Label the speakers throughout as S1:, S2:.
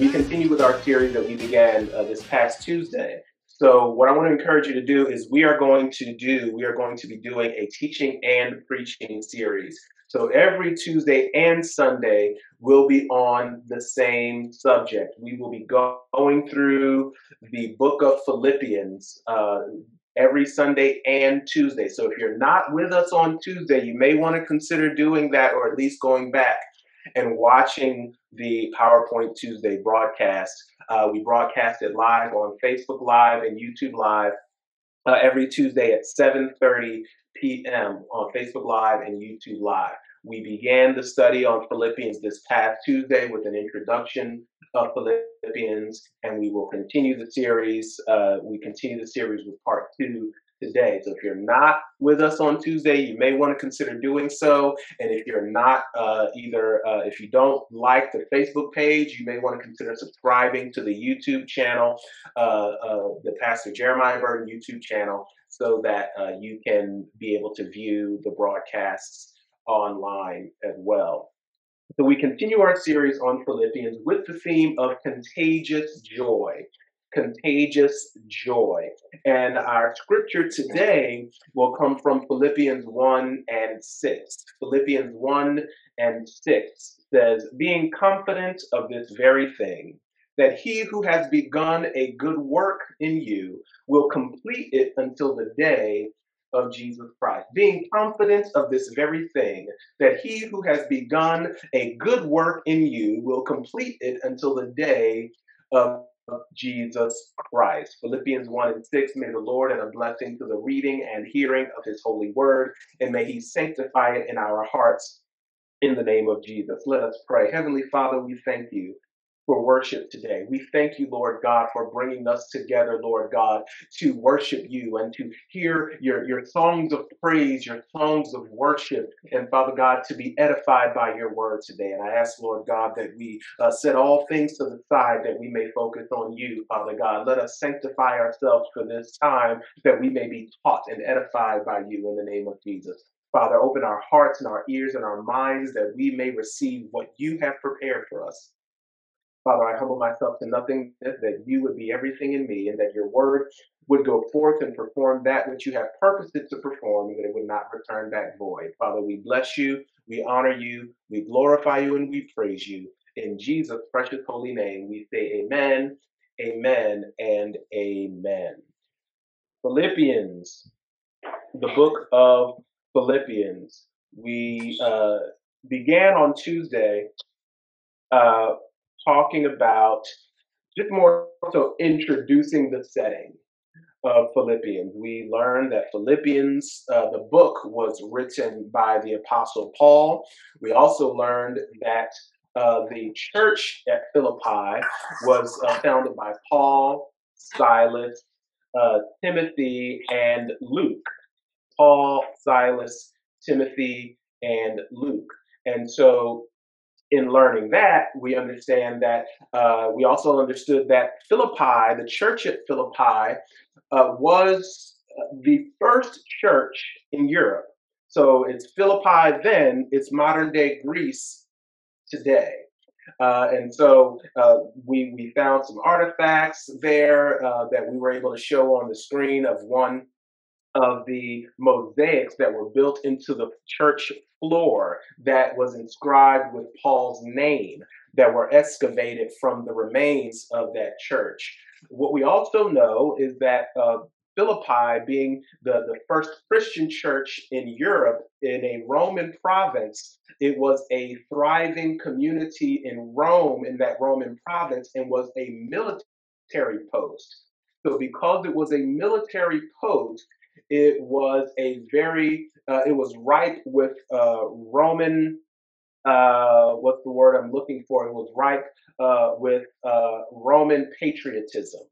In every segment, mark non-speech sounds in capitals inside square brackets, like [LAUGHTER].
S1: We continue with our series that we began uh, this past Tuesday. So, what I want to encourage you to do is we are going to do, we are going to be doing a teaching and preaching series. So, every Tuesday and Sunday will be on the same subject. We will be go- going through the book of Philippians. Uh, every Sunday and Tuesday. So if you're not with us on Tuesday, you may want to consider doing that or at least going back and watching the PowerPoint Tuesday broadcast. Uh, we broadcast it live on Facebook Live and YouTube Live uh, every Tuesday at 7:30 p.m. on Facebook Live and YouTube Live. We began the study on Philippians this past Tuesday with an introduction of Philippians, and we will continue the series. Uh, we continue the series with part two today. So if you're not with us on Tuesday, you may want to consider doing so. And if you're not uh, either, uh, if you don't like the Facebook page, you may want to consider subscribing to the YouTube channel, uh, uh the Pastor Jeremiah Burton YouTube channel, so that uh, you can be able to view the broadcasts online as well. So we continue our series on Philippians with the theme of contagious joy. Contagious joy. And our scripture today will come from Philippians 1 and 6. Philippians 1 and 6 says, Being confident of this very thing, that he who has begun a good work in you will complete it until the day of Jesus Christ, being confident of this very thing, that he who has begun a good work in you will complete it until the day of Jesus Christ. Philippians 1 and 6 May the Lord and a blessing to the reading and hearing of his holy word, and may he sanctify it in our hearts in the name of Jesus. Let us pray. Heavenly Father, we thank you for worship today. We thank you, Lord God, for bringing us together, Lord God, to worship you and to hear your, your songs of praise, your songs of worship, and Father God, to be edified by your word today. And I ask, Lord God, that we uh, set all things to the side that we may focus on you, Father God. Let us sanctify ourselves for this time that we may be taught and edified by you in the name of Jesus. Father, open our hearts and our ears and our minds that we may receive what you have prepared for us. Father, I humble myself to nothing that you would be everything in me and that your word would go forth and perform that which you have purposed it to perform and that it would not return back void. Father, we bless you, we honor you, we glorify you, and we praise you. In Jesus' precious holy name, we say amen, amen, and amen. Philippians, the book of Philippians. We uh, began on Tuesday uh, talking about just more so introducing the setting of Philippians. We learned that Philippians, uh, the book, was written by the Apostle Paul. We also learned that uh, the church at Philippi was uh, founded by Paul, Silas, uh, Timothy, and Luke. Paul, Silas, Timothy, and Luke. And so in learning that, we understand that uh, we also understood that Philippi, the church at Philippi, uh, was uh, the first church in Europe. So it's Philippi then, it's modern day Greece today. Uh, and so uh, we, we found some artifacts there uh, that we were able to show on the screen of one of the mosaics that were built into the church floor that was inscribed with Paul's name that were excavated from the remains of that church. What we also know is that uh, Philippi, being the, the first Christian church in Europe in a Roman province, it was a thriving community in Rome, in that Roman province, and was a military post. So, because it was a military post, it was a very, uh, it was ripe with uh, Roman, uh, what's the word I'm looking for? It was ripe uh, with uh, Roman patriotism,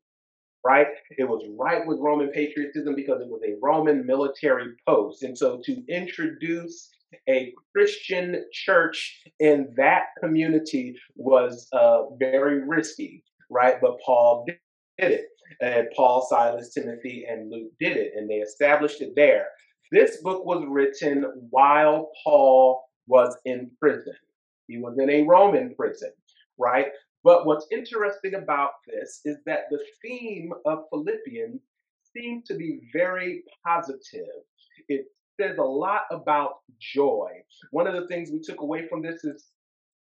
S1: right? It was ripe with Roman patriotism because it was a Roman military post. And so to introduce a Christian church in that community was uh, very risky, right? But Paul did it. And Paul, Silas, Timothy, and Luke did it, and they established it there. This book was written while Paul was in prison. He was in a Roman prison, right? But what's interesting about this is that the theme of Philippians seems to be very positive. It says a lot about joy. One of the things we took away from this is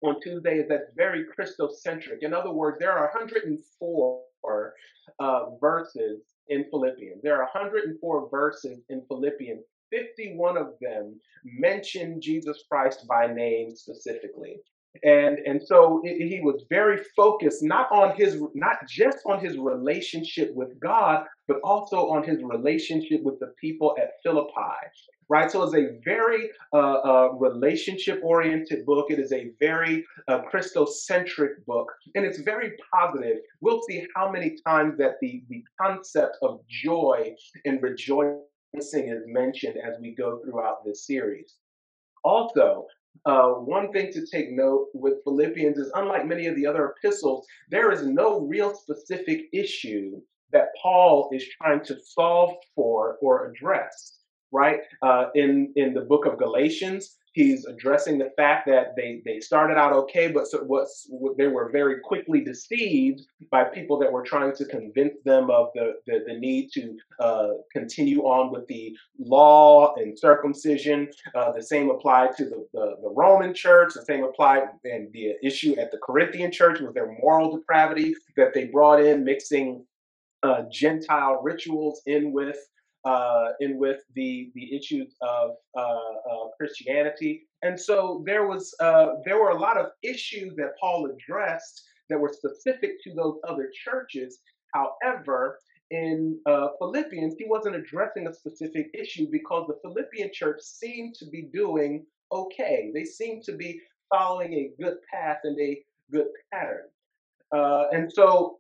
S1: on Tuesday is that's very Christocentric. In other words, there are 104 uh, verses in Philippians. There are 104 verses in Philippians. 51 of them mention Jesus Christ by name specifically and and so he was very focused not on his not just on his relationship with god but also on his relationship with the people at philippi right? So it's a very uh, uh, relationship oriented book. It is a very uh, christocentric book. And it's very positive. We'll see how many times that the the concept of joy and rejoicing is mentioned as we go throughout this series. Also, uh, one thing to take note with Philippians is unlike many of the other epistles, there is no real specific issue that Paul is trying to solve for or address, right? Uh, in, in the book of Galatians, He's addressing the fact that they, they started out okay, but so what's, they were very quickly deceived by people that were trying to convince them of the, the, the need to uh, continue on with the law and circumcision. Uh, the same applied to the, the, the, Roman church. The same applied, and the issue at the Corinthian church was their moral depravity that they brought in, mixing uh, Gentile rituals in with uh, in with the the issues of uh, uh, Christianity, and so there was uh, there were a lot of issues that Paul addressed that were specific to those other churches. However, in uh, Philippians, he wasn't addressing a specific issue because the Philippian church seemed to be doing okay. They seemed to be following a good path and a good pattern. Uh, and so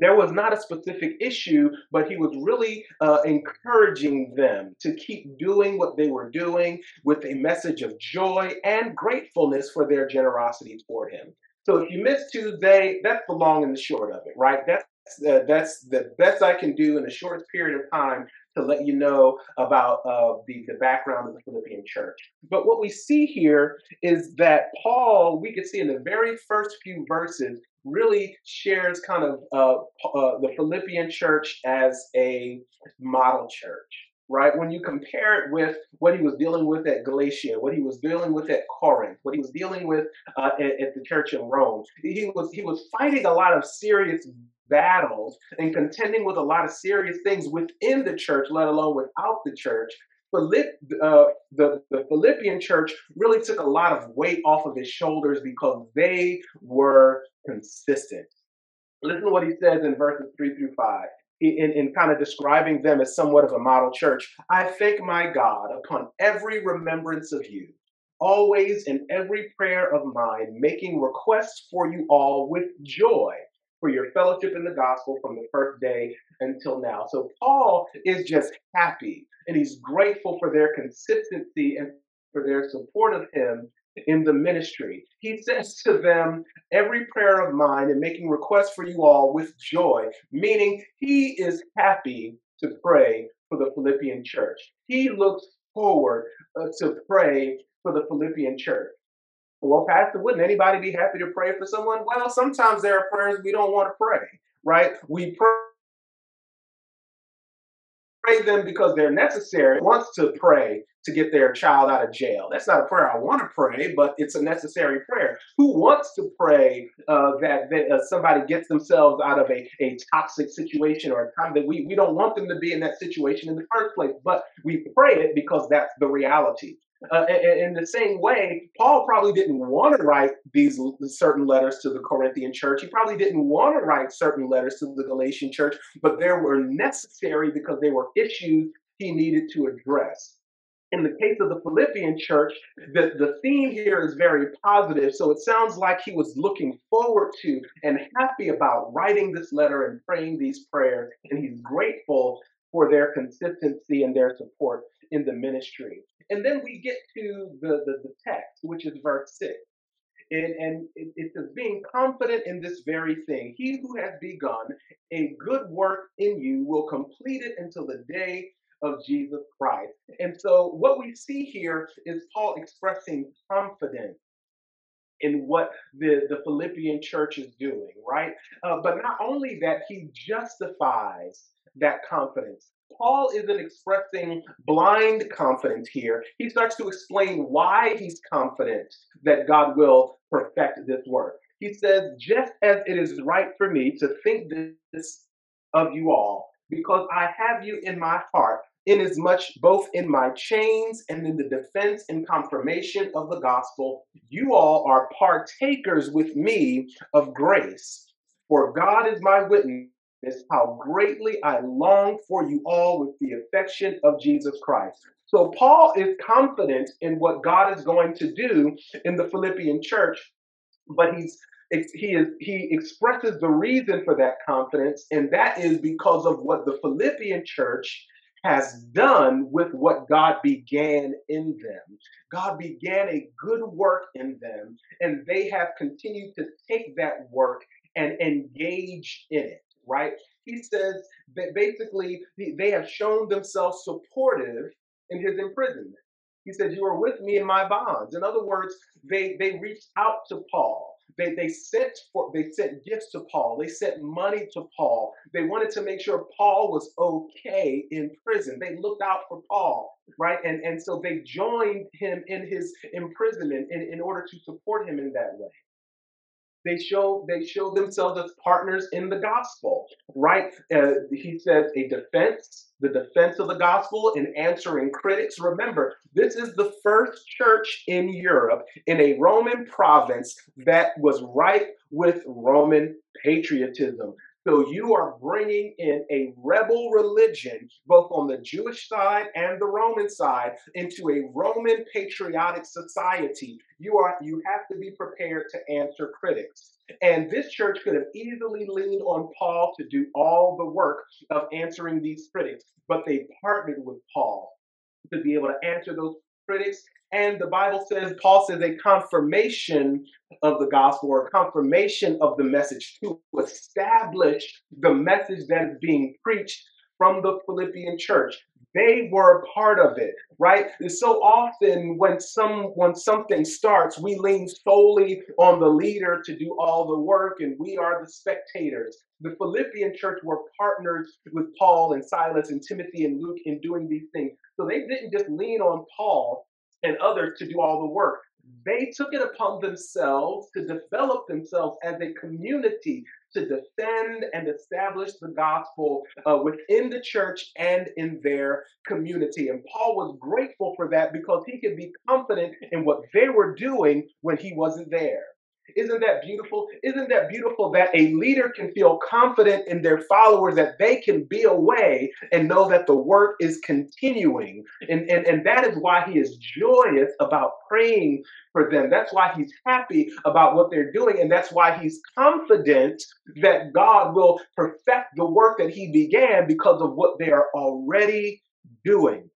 S1: there was not a specific issue, but he was really uh, encouraging them to keep doing what they were doing with a message of joy and gratefulness for their generosity toward him. So if you missed Tuesday, that's the long and the short of it, right? That's uh, that's the best I can do in the shortest period of time to let you know about uh, the, the background of the Philippian church. But what we see here is that Paul, we can see in the very first few verses, really shares kind of uh, uh, the Philippian church as a model church, right? When you compare it with what he was dealing with at Galatia, what he was dealing with at Corinth, what he was dealing with uh, at, at the church in Rome, he was he was fighting a lot of serious battles and contending with a lot of serious things within the church, let alone without the church. Philipp, uh, the, the Philippian church really took a lot of weight off of his shoulders because they were consistent. Listen to what he says in verses 3 through 5. In, in kind of describing them as somewhat of a model church, I thank my God upon every remembrance of you, always in every prayer of mine, making requests for you all with joy for your fellowship in the gospel from the first day until now. So Paul is just happy and he's grateful for their consistency and for their support of him in the ministry. He says to them, Every prayer of mine and making requests for you all with joy, meaning he is happy to pray for the Philippian church. He looks forward uh, to pray for the Philippian church. Well, Pastor, wouldn't anybody be happy to pray for someone? Well, sometimes there are prayers we don't want to pray, right? We pray pray them because they're necessary, wants to pray to get their child out of jail. That's not a prayer I want to pray, but it's a necessary prayer. Who wants to pray uh, that, that uh, somebody gets themselves out of a, a toxic situation or a time that we, we don't want them to be in that situation in the first place, but we pray it because that's the reality. Uh, in the same way, Paul probably didn't want to write these certain letters to the Corinthian church. He probably didn't want to write certain letters to the Galatian church, but they were necessary because they were issues he needed to address. In the case of the Philippian church, the, the theme here is very positive. So it sounds like he was looking forward to and happy about writing this letter and praying these prayers. And he's grateful for their consistency and their support in the ministry. And then we get to the, the, the text, which is verse 6. And, and it, says, being confident in this very thing, he who has begun a good work in you will complete it until the day of Jesus Christ. And so what we see here is Paul expressing confidence in what the, the Philippian church is doing, right? Uh, but not only that, he justifies that confidence. Paul isn't expressing blind confidence here. He starts to explain why he's confident that God will perfect this work. He says, just as it is right for me to think this of you all, because I have you in my heart, inasmuch both in my chains and in the defense and confirmation of the gospel, you all are partakers with me of grace. For God is my witness how greatly I long for you all with the affection of Jesus Christ. So Paul is confident in what God is going to do in the Philippian church, but he's he is he expresses the reason for that confidence, and that is because of what the Philippian church has done with what God began in them. God began a good work in them, and they have continued to take that work and engage in it, right? He says that basically they have shown themselves supportive in his imprisonment. He says, You are with me in my bonds. In other words, they, they reached out to Paul. They, they sent for they sent gifts to Paul. They sent money to Paul. They wanted to make sure Paul was okay in prison. They looked out for Paul, right? And and so they joined him in his imprisonment in, in order to support him in that way. They show they show themselves as partners in the gospel, right? Uh, he says a defense, the defense of the gospel, in answering critics. Remember, this is the first church in Europe in a Roman province that was ripe with Roman patriotism. So you are bringing in a rebel religion, both on the Jewish side and the Roman side, into a Roman patriotic society. You are you have to be prepared to answer critics. And this church could have easily leaned on Paul to do all the work of answering these critics, but they partnered with Paul to be able to answer those critics. And the Bible says, Paul says, a confirmation of the gospel or confirmation of the message to establish the message that is being preached from the Philippian church. They were a part of it, right? And so often when some when something starts, we lean solely on the leader to do all the work, and we are the spectators. The Philippian church were partners with Paul and Silas and Timothy and Luke in doing these things. So they didn't just lean on Paul and others to do all the work. They took it upon themselves to develop themselves as a community to defend and establish the gospel uh, within the church and in their community. And Paul was grateful for that because he could be confident in what they were doing when he wasn't there. Isn't that beautiful? Isn't that beautiful that a leader can feel confident in their followers that they can be away and know that the work is continuing? And, and, and that is why he is joyous about praying for them. That's why he's happy about what they're doing. And that's why he's confident that God will perfect the work that he began because of what they are already doing.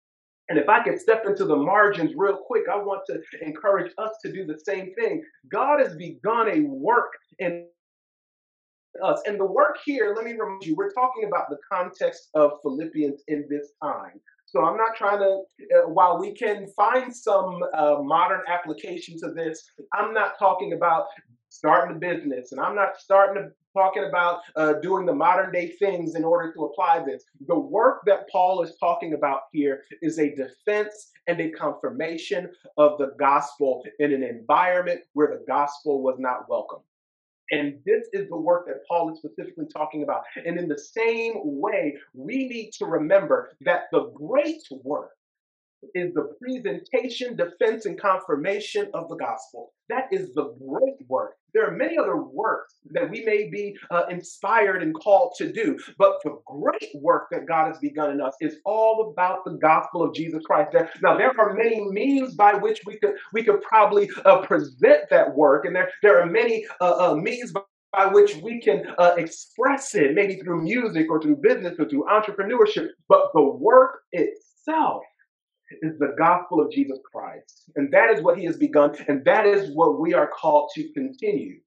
S1: And if I could step into the margins real quick, I want to encourage us to do the same thing. God has begun a work in us. And the work here, let me remind you, we're talking about the context of Philippians in this time. So I'm not trying to, uh, while we can find some uh, modern application to this, I'm not talking about starting a business and I'm not starting talking about uh, doing the modern day things in order to apply this. The work that Paul is talking about here is a defense and a confirmation of the gospel in an environment where the gospel was not welcome. And this is the work that Paul is specifically talking about. And in the same way, we need to remember that the great work is the presentation, defense, and confirmation of the gospel. That is the great work. There are many other works that we may be uh, inspired and called to do, but the great work that God has begun in us is all about the gospel of Jesus Christ. Now, there are many means by which we could we could probably uh, present that work, and there there are many uh, uh means by by which we can uh, express it, maybe through music or through business or through entrepreneurship. But the work itself is the gospel of Jesus Christ. And that is what he has begun, and that is what we are called to continue.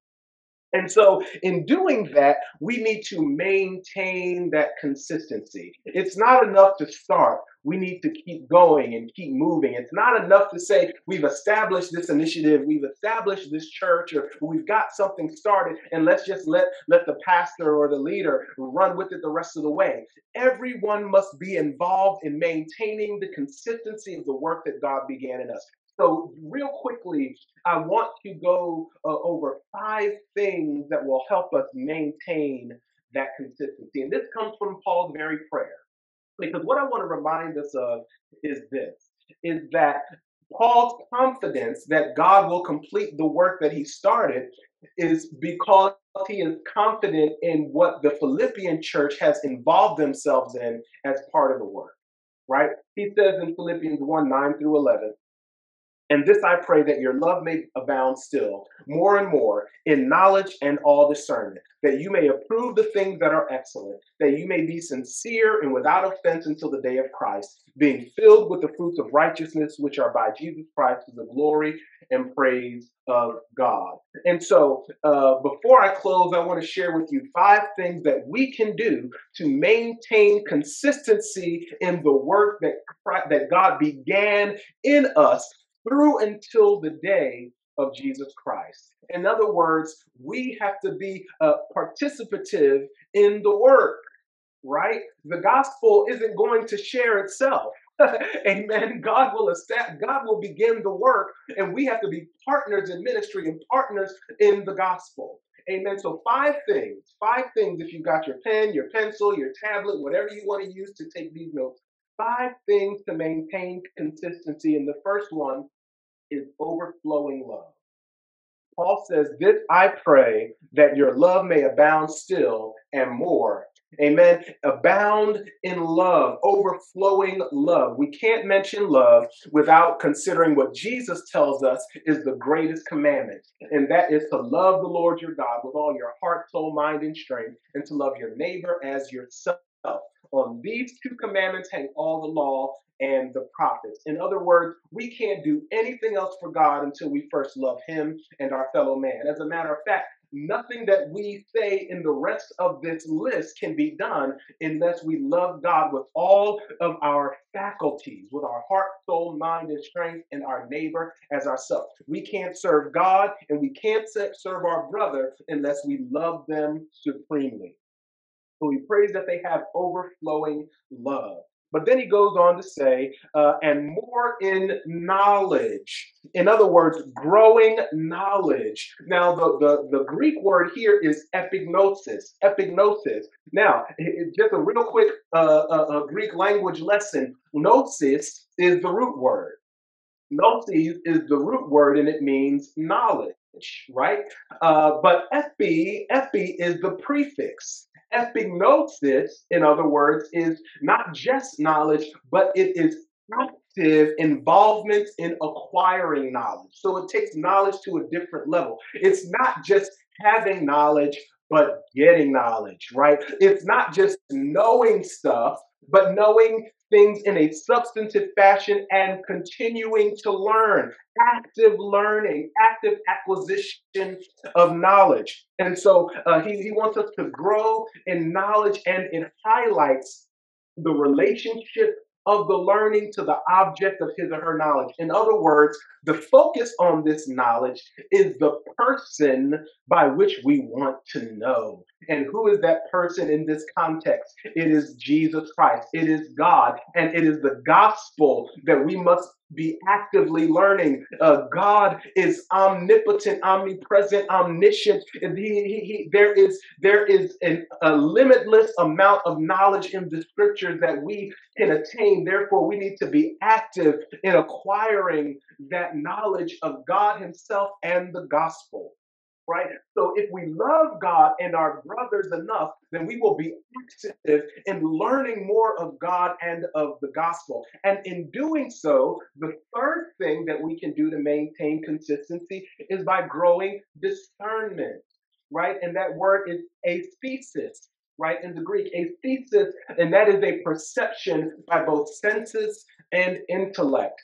S1: And so, in doing that, we need to maintain that consistency. It's not enough to start. We need to keep going and keep moving. It's not enough to say we've established this initiative, we've established this church, or we've got something started, and let's just let, let the pastor or the leader run with it the rest of the way. Everyone must be involved in maintaining the consistency of the work that God began in us. So, real quickly, I want to go uh, over five things that will help us maintain that consistency. And this comes from Paul's very prayer. Because what I want to remind us of is this is that Paul's confidence that God will complete the work that he started is because he is confident in what the Philippian church has involved themselves in as part of the work, right? He says in Philippians 1 9 through 11, and this I pray that your love may abound still, more and more, in knowledge and all discernment, that you may approve the things that are excellent, that you may be sincere and without offense until the day of Christ, being filled with the fruits of righteousness which are by Jesus Christ to the glory and praise of God. And so, uh, before I close, I want to share with you five things that we can do to maintain consistency in the work that that God began in us through until the day of Jesus Christ. In other words, we have to be uh, participative in the work, right? The gospel isn't going to share itself. [LAUGHS] Amen. God will establish, God will begin the work, and we have to be partners in ministry and partners in the gospel. Amen. So, five things, five things, if you got your pen, your pencil, your tablet, whatever you want to use to take these notes, five things to maintain consistency. And the first one is overflowing love. Paul says, This I pray that your love may abound still and more. Amen. Abound in love, overflowing love. We can't mention love without considering what Jesus tells us is the greatest commandment, and that is to love the Lord your God with all your heart, soul, mind, and strength, and to love your neighbor as yourself. On these two commandments hang all the law and the prophets. In other words, we can't do anything else for God until we first love Him and our fellow man. As a matter of fact, nothing that we say in the rest of this list can be done unless we love God with all of our faculties, with our heart, soul, mind, and strength, and our neighbor as ourselves. We can't serve God and we can't serve our brother unless we love them supremely. So he prays that they have overflowing love. But then he goes on to say, uh, and more in knowledge. In other words, growing knowledge. Now, the, the, the Greek word here is epignosis. Epignosis. Now, just a real quick uh, uh, uh, Greek language lesson. Gnosis is the root word. Gnosis is the root word, and it means knowledge right? Uh, but epi, epi is the prefix. Epignosis, in other words, is not just knowledge, but it is active involvement in acquiring knowledge. So it takes knowledge to a different level. It's not just having knowledge, but getting knowledge, right? It's not just knowing stuff, but knowing things in a substantive fashion and continuing to learn, active learning, active acquisition of knowledge. And so uh, he, he wants us to grow in knowledge and it highlights the relationship of the learning to the object of his or her knowledge. In other words, the focus on this knowledge is the person by which we want to know. And who is that person in this context? It is Jesus Christ. It is God. And it is the gospel that we must be actively learning. Uh, God is omnipotent, omnipresent, omniscient. And he, he, he, there is there is an, a limitless amount of knowledge in the scriptures that we can attain. Therefore, we need to be active in acquiring that knowledge of God Himself and the gospel right? So if we love God and our brothers enough, then we will be active in learning more of God and of the gospel. And in doing so, the third thing that we can do to maintain consistency is by growing discernment, right? And that word is aesthesis. Right in the Greek, aesthesis, and that is a perception by both senses and intellect.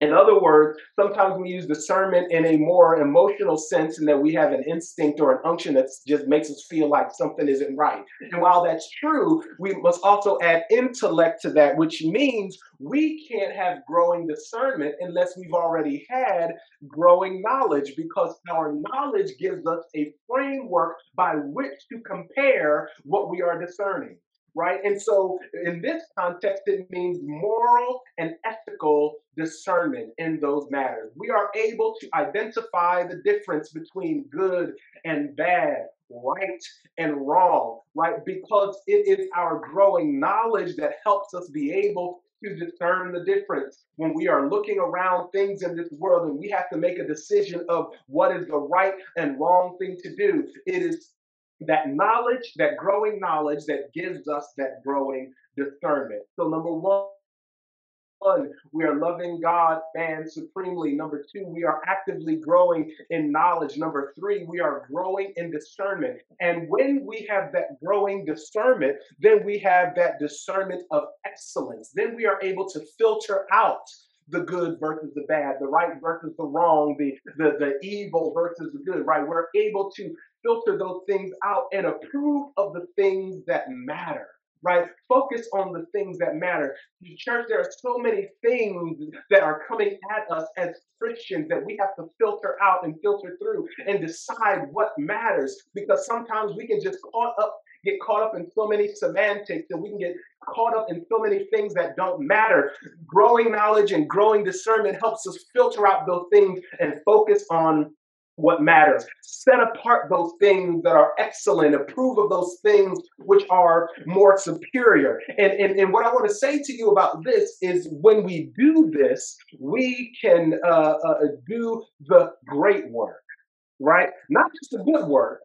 S1: In other words, sometimes we use discernment in a more emotional sense, and that we have an instinct or an unction that just makes us feel like something isn't right. And while that's true, we must also add intellect to that, which means we can't have growing discernment unless we've already had growing knowledge, because our knowledge gives us a framework by which to compare what we are discerning right? And so in this context, it means moral and ethical discernment in those matters. We are able to identify the difference between good and bad, right and wrong, right? Because it is our growing knowledge that helps us be able to discern the difference when we are looking around things in this world and we have to make a decision of what is the right and wrong thing to do. It is that knowledge, that growing knowledge that gives us that growing discernment. So, number one, one, we are loving God and supremely. Number two, we are actively growing in knowledge. Number three, we are growing in discernment. And when we have that growing discernment, then we have that discernment of excellence. Then we are able to filter out the good versus the bad, the right versus the wrong, the, the, the evil versus the good, right? We're able to filter those things out and approve of the things that matter right? Focus on the things that matter. Church, there are so many things that are coming at us as Christians that we have to filter out and filter through and decide what matters because sometimes we can just caught up get caught up in so many semantics and we can get caught up in so many things that don't matter. Growing knowledge and growing discernment helps us filter out those things and focus on what matters. Set apart those things that are excellent, approve of those things which are more superior. And, and, and what I want to say to you about this is when we do this, we can uh, uh, do the great work, right? Not just the good work,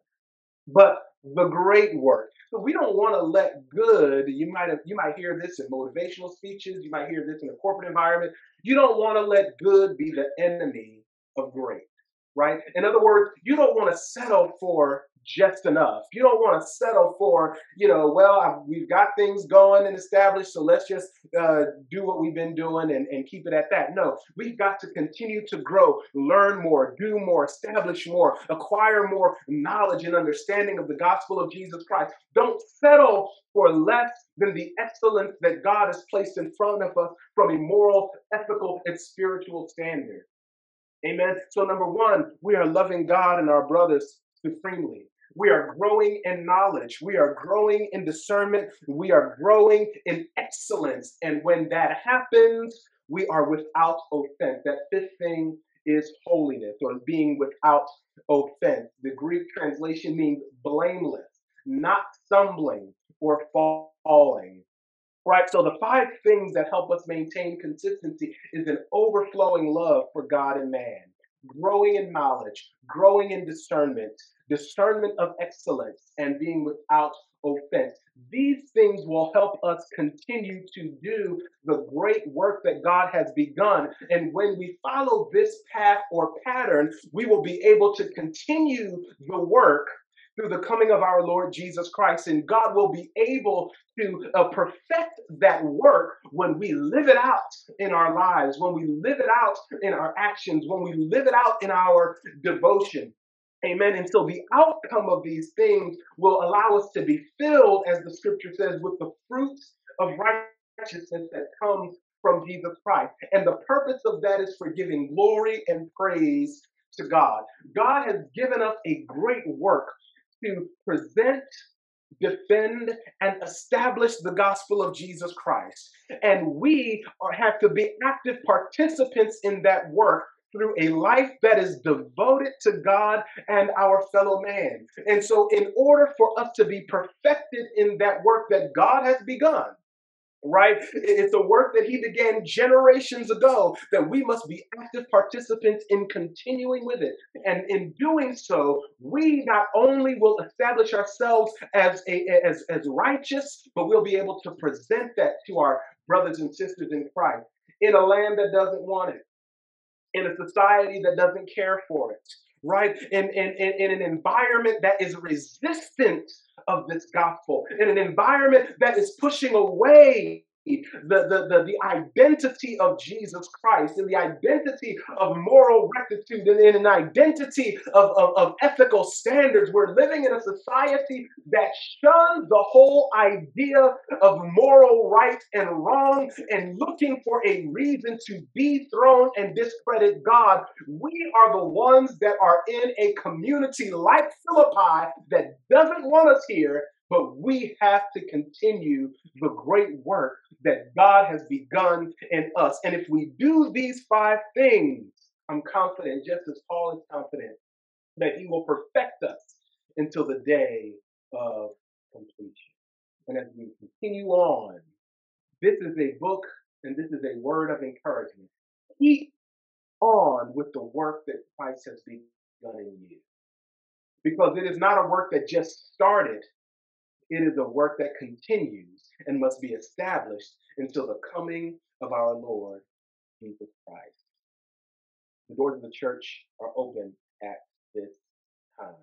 S1: but the great work. So we don't want to let good, you might have you might hear this in motivational speeches, you might hear this in a corporate environment. You don't want to let good be the enemy of great right? In other words, you don't want to settle for just enough. You don't want to settle for, you know, well, I've, we've got things going and established, so let's just uh, do what we've been doing and, and keep it at that. No, we've got to continue to grow, learn more, do more, establish more, acquire more knowledge and understanding of the gospel of Jesus Christ. Don't settle for less than the excellence that God has placed in front of us from a moral, ethical, and spiritual standard. Amen. So, number one, we are loving God and our brothers supremely. We are growing in knowledge. We are growing in discernment. We are growing in excellence. And when that happens, we are without offense. That fifth thing is holiness or being without offense. The Greek translation means blameless, not stumbling or falling. Right? So the five things that help us maintain consistency is an overflowing love for God and man, growing in knowledge, growing in discernment, discernment of excellence, and being without offense. These things will help us continue to do the great work that God has begun. And when we follow this path or pattern, we will be able to continue the work through the coming of our Lord Jesus Christ. And God will be able to uh, perfect that work when we live it out in our lives, when we live it out in our actions, when we live it out in our devotion. Amen. And so the outcome of these things will allow us to be filled, as the scripture says, with the fruits of righteousness that comes from Jesus Christ. And the purpose of that is for giving glory and praise to God. God has given us a great work to present, defend, and establish the gospel of Jesus Christ. And we are, have to be active participants in that work through a life that is devoted to God and our fellow man. And so, in order for us to be perfected in that work that God has begun, right? It's a work that he began generations ago that we must be active participants in continuing with it. And in doing so, we not only will establish ourselves as a, as as righteous, but we'll be able to present that to our brothers and sisters in Christ in a land that doesn't want it, in a society that doesn't care for it, right? In, in, in, in an environment that is resistant of this gospel, in an environment that is pushing away the, the, the, the identity of Jesus Christ and the identity of moral rectitude and in an identity of, of, of ethical standards. We're living in a society that shuns the whole idea of moral right and wrong and looking for a reason to dethrone and discredit God. We are the ones that are in a community like Philippi that doesn't want us here but we have to continue the great work that God has begun in us. And if we do these five things, I'm confident, just as Paul is confident, that he will perfect us until the day of completion. And as we continue on, this is a book and this is a word of encouragement. Keep on with the work that Christ has begun in you. Because it is not a work that just started, it is a work that continues and must be established until the coming of our Lord Jesus Christ. The doors of the church are open at this time.